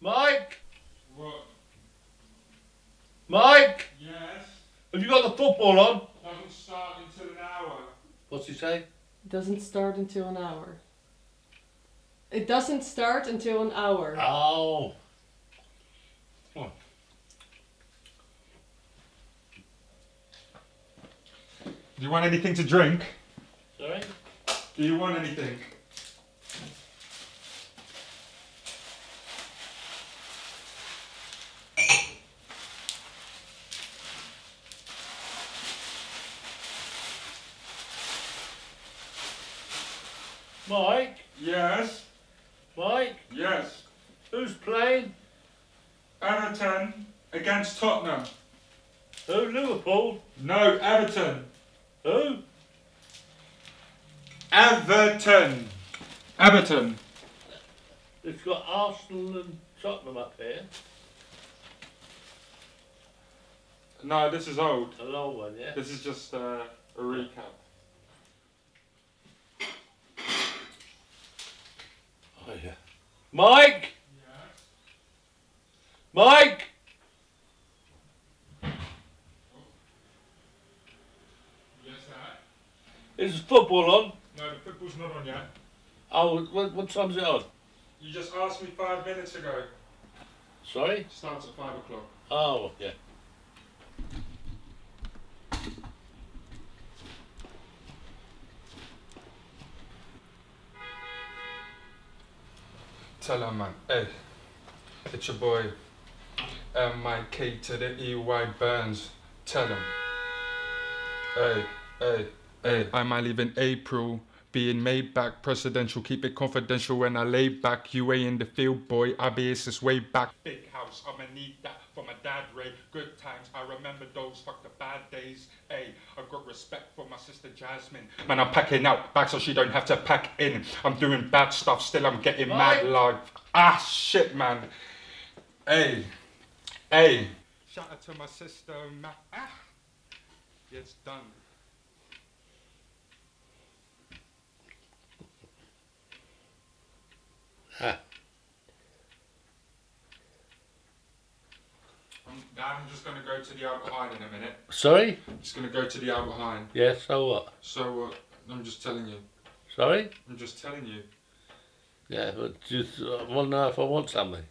Mike? What? Mike? Yes? Have you got the football on? Doesn't start until an hour. What's he say? Doesn't start until an hour. It doesn't start until an hour. Oh. Do you want anything to drink? Sorry? Do you want anything? Mike? Yes. Mike? Yes. Who's playing? Everton against Tottenham. Who? Liverpool? No, Everton. Who? Everton. Everton. It's got Arsenal and Tottenham up here. No, this is old. A long one, yeah? This is just uh, a recap. Oh, yeah. Mike? Yes. Mike? Yes, that. Is football on? No, the football's not on yet. Oh, what, what time's it on? You just asked me five minutes ago. Sorry? Starts at five o'clock. Oh, yeah. Tell her, man. Hey, it's your boy, um, M-I-K to the E-Y Burns. Tell him. Hey, hey, hey. I might leave in April. Being made back presidential, keep it confidential when I lay back. You ain't in the field, boy. I be this way back. Big house, I'ma need that for my dad, Ray. Good times, I remember those. Fuck the bad days. Hey, I've got respect for my sister Jasmine. Man, I'm packing out back so she don't have to pack in. I'm doing bad stuff, still I'm getting mad like ah shit, man. Hey, hey. Shout out to my sister, Ma- ah. It's done. I'm, just gonna go to the Albert Heijn in a minute. Sorry? I'm just gonna go to the Albert Heijn. Yeah, so what? So uh, I'm just telling you. Sorry? I'm just telling you. Yeah, but just uh, I want to know if I want something.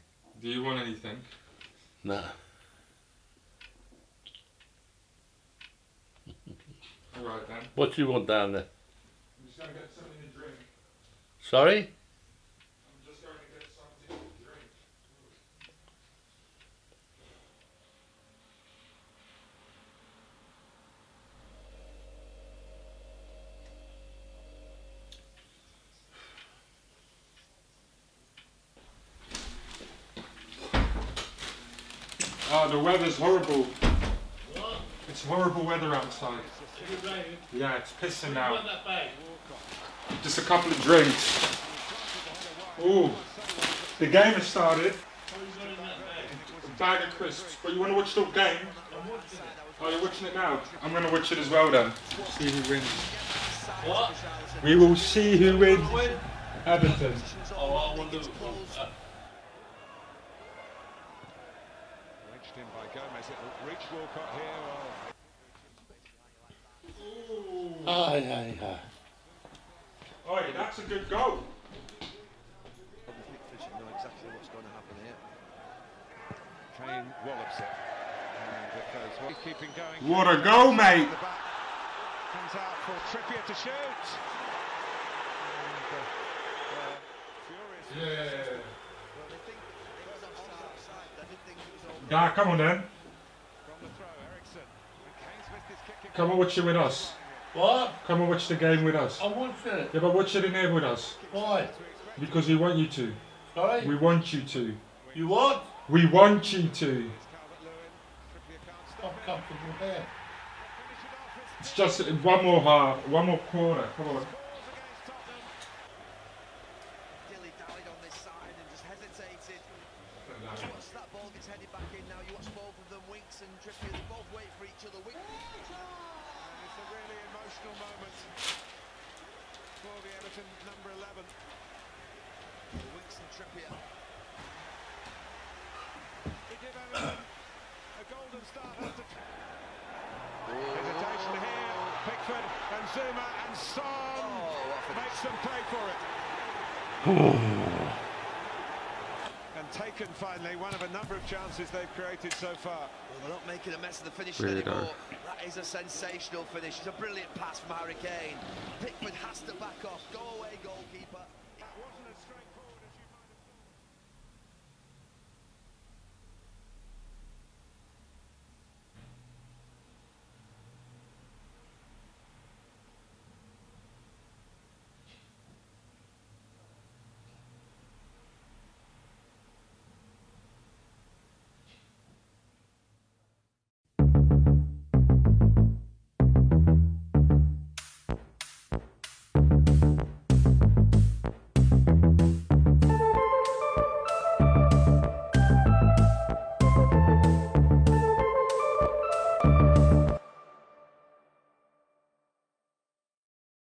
Do you want anything? No. All right then. What do you want down there? I'm just gonna get something to drink. Sorry? I'm just going to get something to drink. Oh, the weather's horrible. What? It's horrible weather outside. Yeah, it's pissing now. Want that bag? Just a couple of drinks. Ooh, the game has started. What have you got in that bag? A bag of crisps. But you want to watch the game? I'm watching it. Oh, you're watching it now? I'm going to watch it as well then. See who wins. What? We will see who wins. Everton. Oh, I want Liverpool. Uh, Wedged in by Gomez. It'll reach Walcott here. Oh, Aye, aye, aye. Oh, yeah, that's a good goal. Fishing know exactly what's going to happen here. Kane wallops it. And it goes well. Keeping going. What a goal, mate. Comes out for Trippier to shoot. And, uh, uh, furious. Yeah. Well, they think it was offside. They didn't think it was over. Nah, come on then. From the throw, Eriksen. And Kane's missed his kick. Come and watch it with us. What? Come and watch the game with us. I'm watching it. Yeah, but watch it in here with us. Why? Because we want you to. Sorry? We want you to. You what? We want you to. Calvert-Lewin. Trippier can't stop. I'm comfortable here. Finish it off. It's It's just one more half, one more quarter. Come on. Dilly-dallied on this side and just hesitated. Once that ball gets headed back in now, you watch both of them, Winks and Trippier, they both wait for each other. Winks And it's a really emotional moment for the Everton number 11. Winks and Trippier. He give Everton a golden start after. Oh, Pickford and Zouma and Son Oh, what a makes them pay for it. Oh. And taken finally, one of a number of chances they've created so far. Well, they're not making a mess of the finish Weirdo. anymore. That is a sensational finish. It's a brilliant pass from Harry Kane. Pickford has to back off. Go away, goalkeeper.